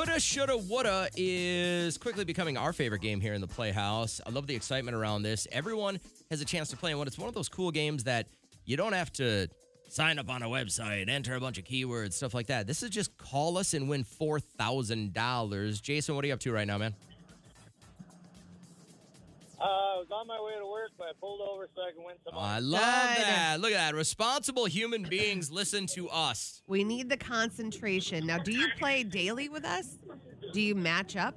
Coulda, shoulda, woulda is quickly becoming our favorite game here in the Playhouse. I love the excitement around this. Everyone has a chance to play what it's one of those cool games that you don't have to sign up on a website, enter a bunch of keywords, stuff like that. This is just call us and win $4,000. Jason, what are you up to right now, man? Uh, I was on my way to work, but I pulled over so I can win some. Oh, I love Good. that. Look at that. Responsible human beings listen to us. We need the concentration. Now, do you play daily with us? Do you match up?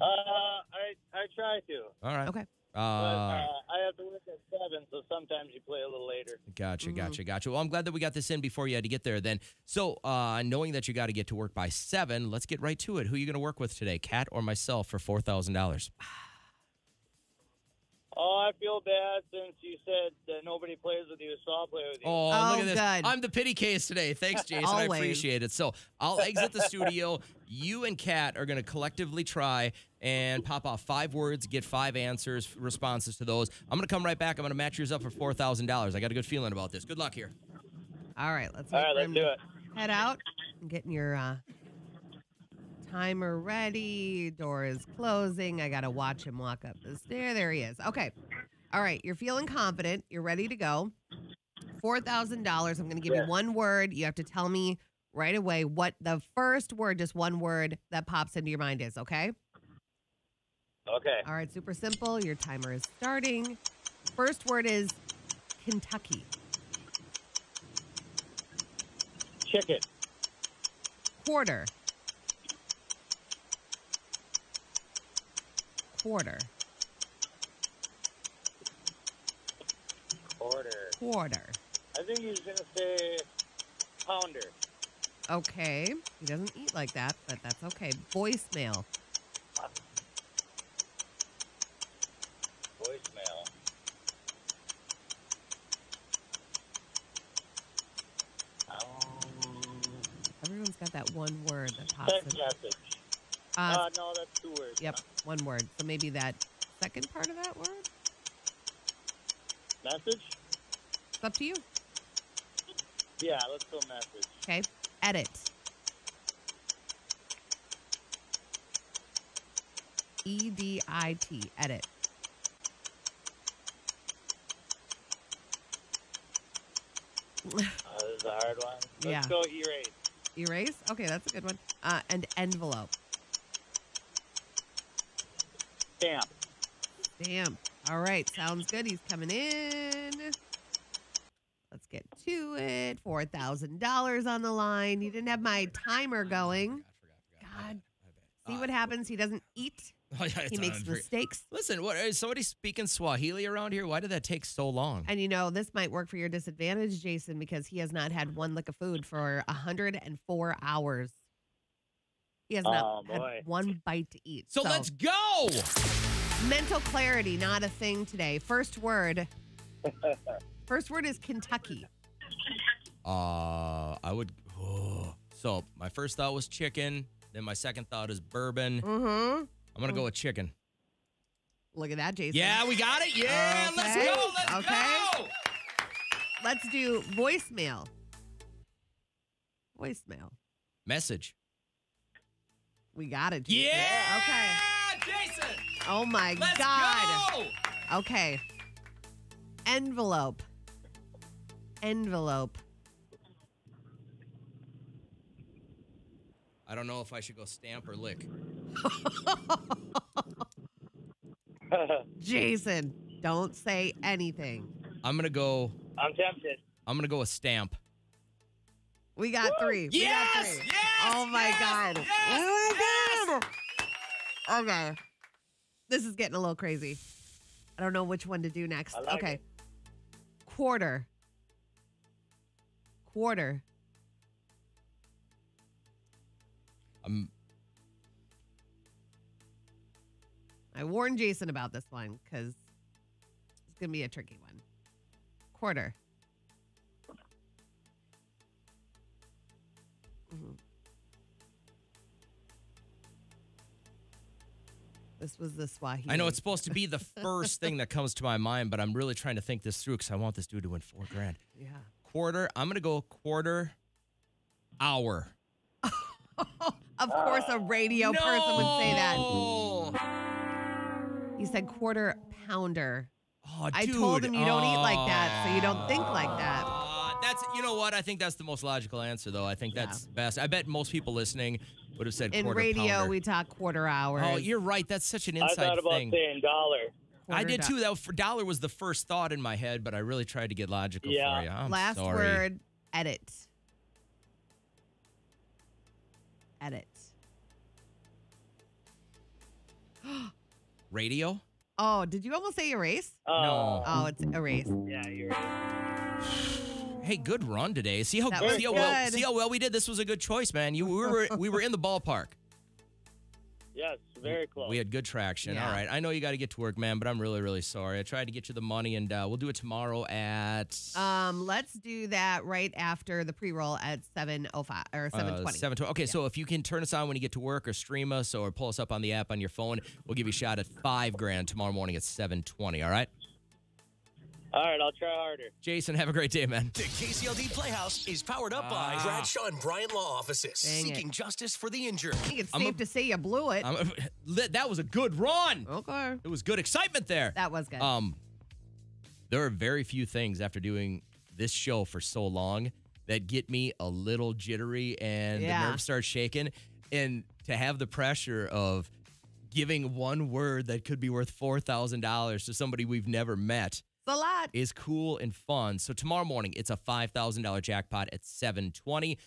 Uh, I I try to, All right. Okay. but Uh, uh, I have to work at seven, so sometimes you play a little later. Gotcha, Mm-hmm. gotcha, gotcha. Well, I'm glad that we got this in before you had to get there then. So, uh, knowing that you got to get to work by seven, let's get right to it. Who are you going to work with today, Kat or myself, for $4,000? Oh, I feel bad since you said that nobody plays with you, so I'll play with you. Oh, Oh, look at this. good. I'm the pity case today. Thanks, Jason. I appreciate it. So, I'll exit the studio. You and Kat are going to collectively try and pop off five words, get five answers, responses to those. I'm going to come right back. I'm going to match yours up for $4,000. I got a good feeling about this. Good luck here. All right. Let's All wait right, for let's do it. Head out and getting your uh, timer ready. Door is closing. I got to watch him walk up the stair. There he is. Okay. All right. You're feeling confident. You're ready to go. $4,000. I'm going to give you one word. You have to tell me right away what the first word, just one word that pops into your mind is, okay? Okay. All right, super simple. Your timer is starting. First word is Kentucky. Chicken. Quarter. Quarter. Quarter. I think he's gonna say pounder. Okay. He doesn't eat like that, but that's okay. Voicemail. Voicemail. Um, Everyone's got that one word that pops text in. message. Uh, Uh, no, that's two words. yep, one word. So maybe that second part of that word? Message? It's up to you. Yeah, let's go message. Okay. Edit. E D I T. Edit. Uh, this is a hard one. Let's Yeah. go erase. Erase. Okay, that's a good one. Uh, and envelope. Stamp. Damn. All right. Sounds good. He's coming in. Let's to it. $4,000 on the line. You didn't have my timer going. God. See what happens? He doesn't eat. Oh, yeah, He makes on. mistakes. Listen, what is somebody speaking Swahili around here? Why did that take so long? And you know, this might work for your disadvantage, Jason, because he has not had one lick of food for 104 hours. He has not Oh, boy. had one bite to eat. So, let's go. mental clarity, not a thing today. First word. First word is Kentucky. Uh, I would. oh. So my first thought was chicken. Then my second thought is bourbon. Mm-hmm. I'm gonna go with chicken. Look at that, Jason. Yeah, we got it. Yeah, let's go. Let's Okay. go. Let's do voicemail. Voicemail. Message. We got it. Jason. Yeah. Okay. Jason. Oh my Let's God. go. Okay. Envelope. Envelope. I don't know if I should go stamp or lick. Jason, don't say anything. I'm gonna go. I'm tempted. I'm gonna go with stamp. We got three. We got Yes. three. Yes. Oh my yes, God. yes, oh my God. Okay. This is getting a little crazy. I don't know which one to do next. I like okay. it. Quarter. Quarter. I'm. I warned Jason about this one because it's going to be a tricky one. Quarter. Mhm. This was the Swahili. I know it's supposed to be the first thing that comes to my mind, but I'm really trying to think this through because I want this dude to win four grand. Yeah. Quarter. I'm gonna go quarter hour. Of course, a radio person would say that. No. He said quarter pounder. Oh, I told him you don't eat like that, so you don't think like that. Uh, that's you know what I think that's the most logical answer though. I think Yeah. that's best. I bet most people listening would have said quarter. In quarter radio, pounder. we talk quarter hour. Oh, you're right. That's such an I thought about thing. saying dollar. I did do- too. That for dollar was the first thought in my head, but I really tried to get logical Yeah. for you. I'm Last sorry. word, edit. Edit. Radio? Oh, did you almost say erase? Uh, Oh, it's erase. Yeah, you're right. Hey, good run today. See how That see how well see how well we did. This was a good choice, man. You we were we were in the ballpark. Yes, very close. We had good traction. Yeah. All right. I know you got to get to work, man, but I'm really really sorry. I tried to get you the money, and uh, we'll do it tomorrow at Um, let's do that right after the pre-roll at 7:05 or 7:20. Uh, 720. Okay, so if you can turn us on when you get to work or stream us or pull us up on the app on your phone, we'll give you a shot at five grand tomorrow morning at 720. All right? All right, I'll try harder. Jason, have a great day, man. The KCLD Playhouse is powered up by Ah. Bradshaw and Bryant Law Offices, Dang it. seeking justice for the injured. I think it's I'm safe a- to say you blew it. Um, that was a good run. okay. It was good excitement there. That was good. Um, there are very few things after doing this show for so long that get me a little jittery and Yeah. the nerves start shaking. And to have the pressure of giving one word that could be worth four thousand dollars to somebody we've never met it's a lot. is cool and fun. So tomorrow morning, it's a $5,000 jackpot at 720.